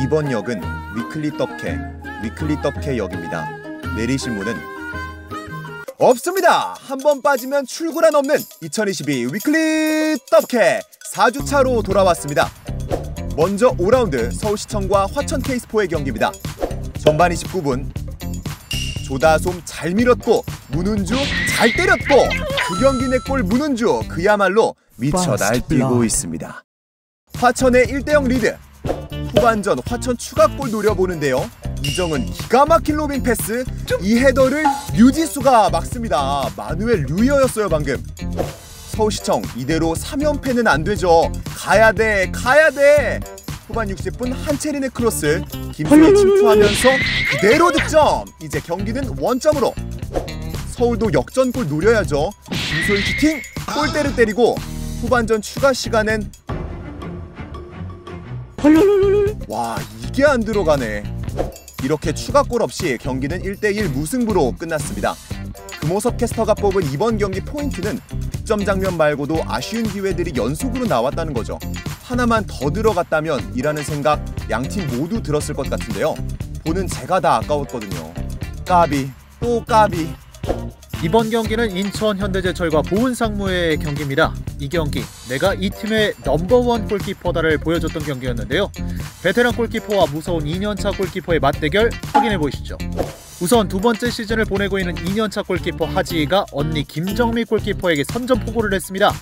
이번 역은 weekly 떡해, weekly 떡해 역입니다. 내리실 문은 없습니다. 한 번 빠지면 출구란 없는 2022 weekly 떡해 4주차로 돌아왔습니다. 먼저 5라운드 서울시청과 화천 KSPO의 경기입니다. 전반 29분 조다솜 잘 밀었고 문은주 잘 때렸고 그 경기 네 골 문은주 그야말로 미쳐 날뛰고 있습니다. 화천의 1대0 리드 후반전 화천 추가골 노려보는데요. 이정은 기가 막힌 로빙 패스 이 헤더를 류지수가 막습니다. 마누엘 노이어였어요 방금. 서울시청 이대로 3연패는 안 되죠. 가야 돼 가야 돼. 후반 60분 한채린의 크로스 김소희 침투하면서 그대로 득점. 이제 경기는 원점으로. 서울도 역전골 노려야죠. 김소희 슈팅 골대를 때리고 후반전 추가 시간엔 와 이게 안 들어가네. 이렇게 추가골 없이 경기는 1대1 무승부로 끝났습니다. 금호섭 캐스터가 뽑은 이번 경기 포인트는 득점 장면 말고도 아쉬운 기회들이 연속으로 나왔다는 거죠. 하나만 더 들어갔다면 이라는 생각 양 팀 모두 들었을 것 같은데요. 보는 제가 다 아까웠거든요. 까비 또 까비 이번 경기는 인천 현대제철과 보은상무의 경기입니다. 이 경기 내가 이 팀의 넘버원 골키퍼다를 보여줬던 경기였는데요. 베테랑 골키퍼와 무서운 2년차 골키퍼의 맞대결 확인해 보시죠. 우선 두 번째 시즌을 보내고 있는 2년차 골키퍼 하지희가 언니 김정미 골키퍼에게 선전포고를 했습니다.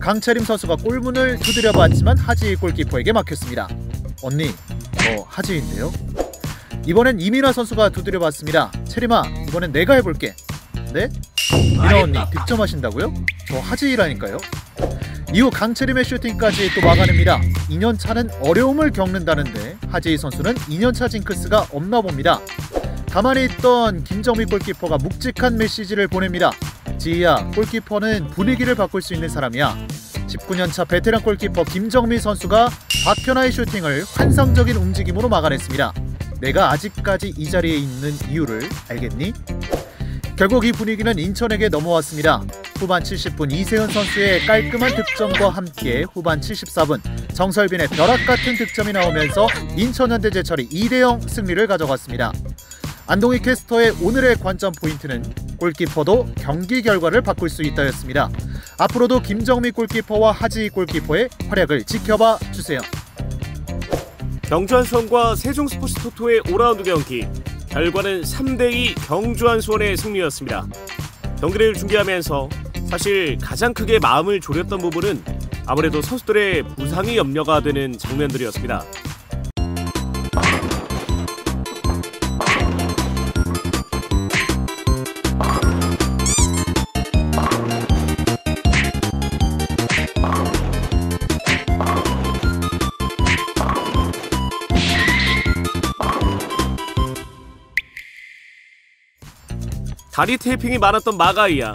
강채림 선수가 골문을 두드려 봤지만 하지희 골키퍼에게 막혔습니다. 언니, 저 하지희인데요. 이번엔 이민아 선수가 두드려 봤습니다. 채림아, 이번엔 내가 해볼게. 네? 미나 언니 득점하신다고요? 저 하지이라니까요. 이후 강채림의 슈팅까지 또 막아냅니다. 2년차는 어려움을 겪는다는데 하지이 선수는 2년차 징크스가 없나 봅니다. 가만히 있던 김정미 골키퍼가 묵직한 메시지를 보냅니다. 지희야, 골키퍼는 분위기를 바꿀 수 있는 사람이야. 19년차 베테랑 골키퍼 김정미 선수가 박현아의 슈팅을 환상적인 움직임으로 막아냈습니다. 내가 아직까지 이 자리에 있는 이유를 알겠니? 결국 이 분위기는 인천에게 넘어왔습니다. 후반 70분 이세은 선수의 깔끔한 득점과 함께 후반 74분 정설빈의 벼락 같은 득점이 나오면서 인천현대 제철이 2대0 승리를 가져갔습니다. 안동희 캐스터의 오늘의 관전 포인트는 골키퍼도 경기 결과를 바꿀 수 있다였습니다. 앞으로도 김정미 골키퍼와 하지희 골키퍼의 활약을 지켜봐 주세요. 경주한수원과 세종스포츠토토의 5라운드 경기 결과는 3대2 경주한 수원의 승리였습니다. 경기를 중계하면서 사실 가장 크게 마음을 졸였던 부분은 아무래도 선수들의 부상이 염려가 되는 장면들이었습니다. 다리 테이핑이 많았던 마가이야.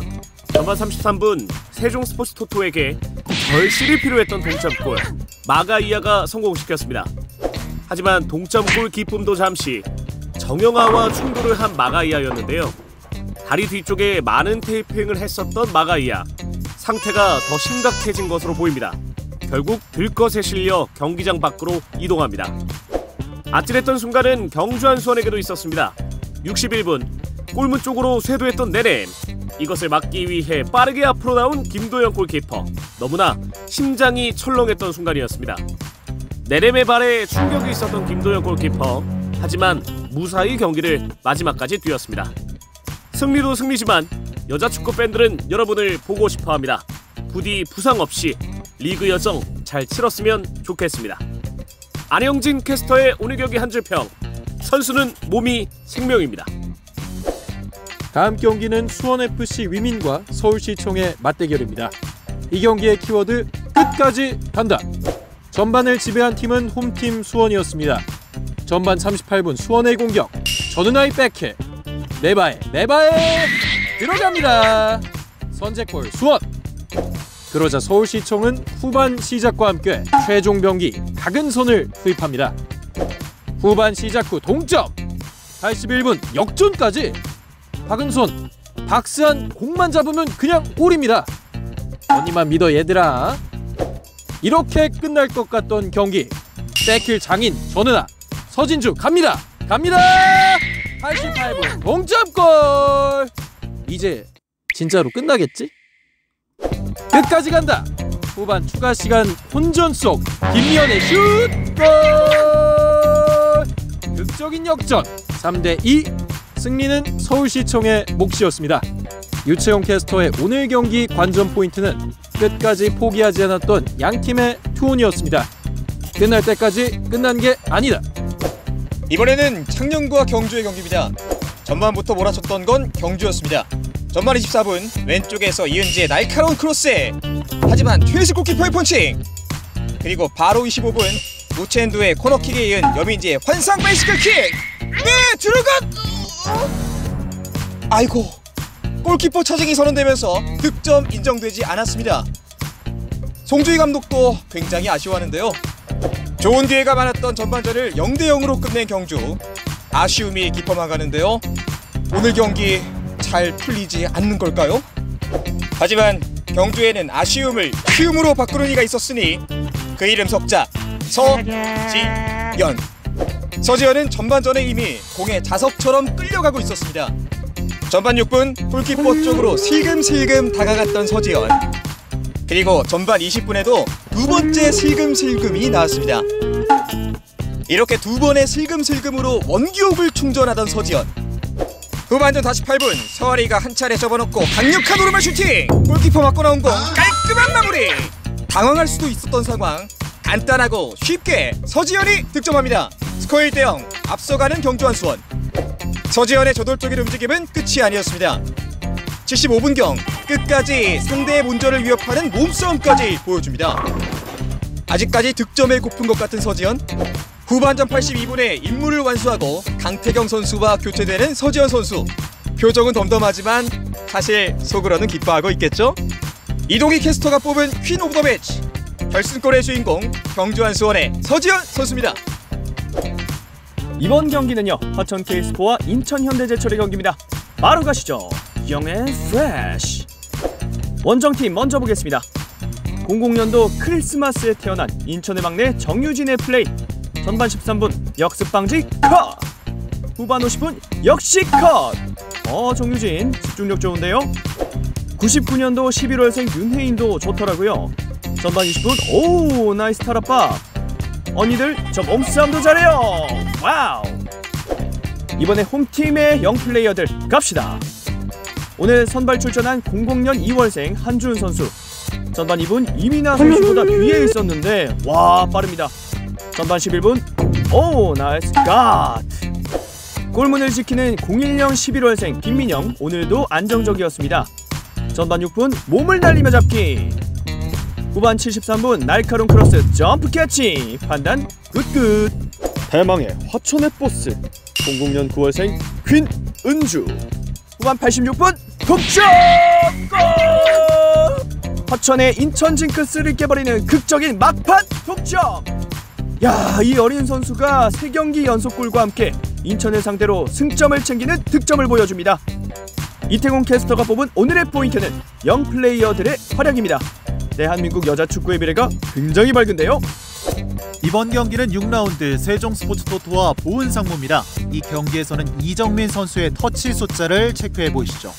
전반 33분 세종 스포츠 토토에게 절실히 필요했던 동점골 마가이아가 성공시켰습니다. 하지만 동점골 기쁨도 잠시 정영아와 충돌을 한 마가이아였는데요. 다리 뒤쪽에 많은 테이핑을 했었던 마가이아 상태가 더 심각해진 것으로 보입니다. 결국 들것에 실려 경기장 밖으로 이동합니다. 아찔했던 순간은 경주한 수원에게도 있었습니다. 61분 골문 쪽으로 쇄도했던 네렘 이것을 막기 위해 빠르게 앞으로 나온 김도영 골키퍼. 너무나 심장이 철렁했던 순간이었습니다. 네렘의 발에 충격이 있었던 김도영 골키퍼. 하지만 무사히 경기를 마지막까지 뛰었습니다. 승리도 승리지만 여자 축구 팬들은 여러분을 보고 싶어합니다. 부디 부상 없이 리그 여정 잘 치렀으면 좋겠습니다. 안영진 캐스터의 오늘 경기 한 줄 평. 선수는 몸이 생명입니다 다음 경기는 수원FC 위민과 서울시청의 맞대결입니다. 이 경기의 키워드 끝까지 간다. 전반을 지배한 팀은 홈팀 수원이었습니다. 전반 38분 수원의 공격 전은아의 백해 네바에 네바에 들어갑니다. 선제골 수원. 그러자 서울시청은 후반 시작과 함께 최종 병기 박은선을 투입합니다. 후반 시작 후 동점. 81분 역전까지 박은손 박스한 공만 잡으면 그냥 골입니다 언니만 믿어 얘들아 이렇게 끝날 것 같던 경기 백킬 장인 전은아 서진주 갑니다. 갑니다. 88분 동점골. 이제 진짜로 끝나겠지? 끝까지 간다. 후반 추가 시간 혼전 속 김미연의 슛 골. 극적인 역전 3대 2 승리는 서울시청의 몫이었습니다. 유채용 캐스터의 오늘 경기 관전 포인트는 끝까지 포기하지 않았던 양 팀의 투혼이었습니다. 끝날 때까지 끝난 게 아니다. 이번에는 창녕과 경주의 경기입니다. 전반부터 몰아쳤던 건 경주였습니다. 전반 24분 왼쪽에서 이은지의 날카로운 크로스 하지만 최수 골키퍼의 펀칭 그리고 바로 25분 노첸두의 코너킥에 이은 여민지의 환상 바이시클 킥! 네! 들어갔! 아이고 골키퍼 차징이 선언되면서 득점 인정되지 않았습니다. 송주희 감독도 굉장히 아쉬워하는데요. 좋은 기회가 많았던 전반전을 0대 0으로 끝낸 경주 아쉬움이 깊어만 가는데요. 오늘 경기 잘 풀리지 않는 걸까요? 하지만 경주에는 아쉬움을 키움으로 바꾸는 이가 있었으니 그 이름 석자 서지연 서지연은 전반전에 이미 공에 자석처럼 끌려가고 있었습니다. 전반 6분 골키퍼 쪽으로 슬금슬금 다가갔던 서지연 그리고 전반 20분에도 두 번째 슬금슬금이 나왔습니다. 이렇게 두 번의 슬금슬금으로 원기옥을 충전하던 서지연. 후반전 48분 서아리가 한 차례 접어놓고 강력한 오르막 슈팅! 골키퍼 맞고 나온 공 깔끔한 마무리! 당황할 수도 있었던 상황 간단하고 쉽게 서지연이 득점합니다. 스코어 1대0 앞서가는 경주한 수원. 서지연의 저돌적인 움직임은 끝이 아니었습니다. 75분경 끝까지 상대의 문전을 위협하는 몸싸움까지 보여줍니다. 아직까지 득점에 고픈 것 같은 서지현. 후반전 82분에 임무를 완수하고 강태경 선수와 교체되는 서지현 선수. 표정은 덤덤하지만 사실 속으로는 기뻐하고 있겠죠? 이동희 캐스터가 뽑은 Queen of the Match. 결승골의 주인공 경주한수원의 서지현 선수입니다. 이번 경기는요 화천 KSPO와 인천 현대제철의 경기입니다. 바로 가시죠. Young and fresh. 원정팀 먼저 보겠습니다. 00년도 크리스마스에 태어난 인천의 막내 정유진의 플레이. 전반 13분 역습 방지 컷. 후반 50분 역시 컷. 어 정유진 집중력 좋은데요. 99년도 11월생 윤혜인도 좋더라고요. 전반 20분 오 nice 탈압박. 언니들 저 몸싸움도 잘해요. Wow. 이번에 홈팀의 young player들 갑시다. 오늘 선발 출전한 00년 2월생 한준 선수. 전반 2분 이민아 선수보다 뒤에 있었는데 와 빠릅니다. 전반 11분 오 nice cut. 골문을 지키는 01년 11월생 김민영 오늘도 안정적이었습니다. 전반 6분 몸을 날리며 잡기. 후반 73분 날카로운 크로스 점프 catch 판단 good good. 대망의 화천의 보스 00년 9월생 퀸 은주 후반 86분 득점 골! 화천의 인천 징크스를 깨버리는 극적인 막판 득점 야, 이 어린 선수가 세 경기 연속골과 함께 인천을 상대로 승점을 챙기는 득점을 보여줍니다. 이태곤 캐스터가 뽑은 오늘의 포인트는 영 플레이어들의 활약입니다. 대한민국 여자 축구의 미래가 굉장히 밝은데요. 이번 경기는 6라운드 세종 스포츠 토토와 보은 상무입니다. 이 경기에서는 이정민 선수의 터치 숫자를 체크해 보시죠.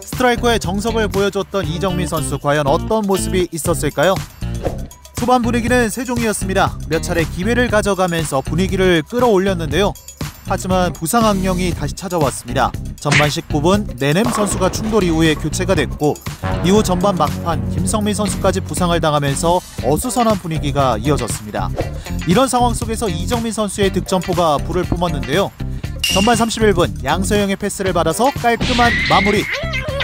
스트라이커의 정석을 보여줬던 이정민 선수 과연 어떤 모습이 있었을까요? 초반 분위기는 세종이었습니다. 몇 차례 기회를 가져가면서 분위기를 끌어올렸는데요. 하지만 부상 악령이 다시 찾아왔습니다. 전반 19분 네넴 선수가 충돌 이후에 교체가 됐고 이후 전반 막판 김성민 선수까지 부상을 당하면서 어수선한 분위기가 이어졌습니다. 이런 상황 속에서 이정민 선수의 득점포가 불을 뿜었는데요. 전반 31분 양서영의 패스를 받아서 깔끔한 마무리.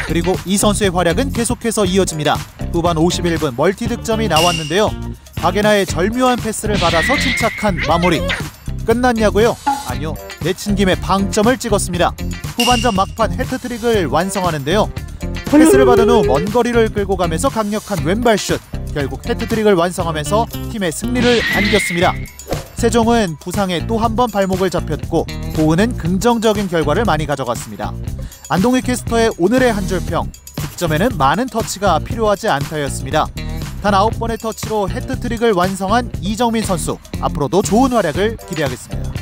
그리고 이 선수의 활약은 계속해서 이어집니다. 후반 51분 멀티 득점이 나왔는데요. 박예나의 절묘한 패스를 받아서 침착한 마무리. 끝났냐고요? 아니요. 내친 김에 방점을 찍었습니다. 후반전 막판 해트트릭을 완성하는데요. 패스를 받은 후 먼 거리를 끌고 가면서 강력한 왼발슛. 결국 해트트릭을 완성하면서 팀의 승리를 안겼습니다. 세종은 부상에 또 한 번 발목을 잡혔고 보은은 긍정적인 결과를 많이 가져갔습니다. 안동희 캐스터의 오늘의 한 줄 평 득점에는 많은 터치가 필요하지 않다였습니다. 단 9번의 터치로 해트트릭을 완성한 이정민 선수 앞으로도 좋은 활약을 기대하겠습니다.